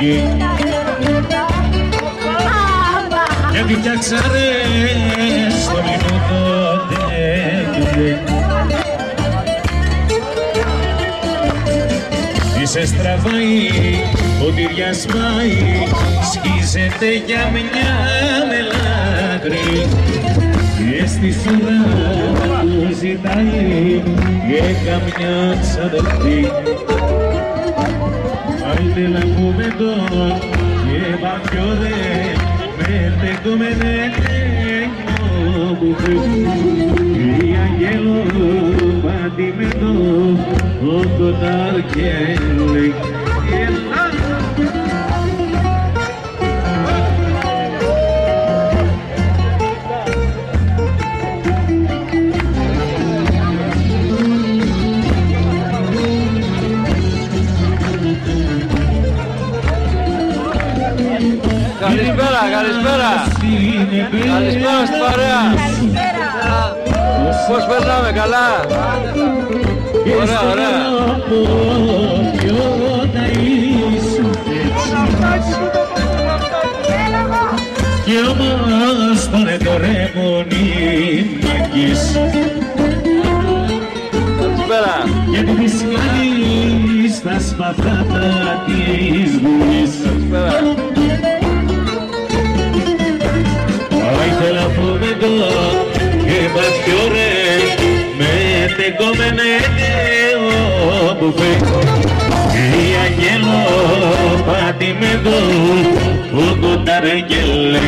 εκεί γιατί φτιάξανε στο minuto τέτοιο. Είσαι στραβάει, ποτήρια σπάει, σκίζεται για μια μελάκρη. Και στη σούρα του ζητάει και καμιά Bailele momento lleva llore, vete tú me dejes, y a hielo, batimento, otro tal quien le Καλησπέρα, καλησπέρα. Καλησπέρα στην παρέα. Πώς περνάμε, καλά; Ωραία, ωραία. Και όμως τον το ρεμονί μακείς Καλησπέρα. Γιατί της κάνεις τα σπαθάτα της βουλής τεκόμενε όπου φεύγει η αγγέλο πατημένο που το ταρεγγέλε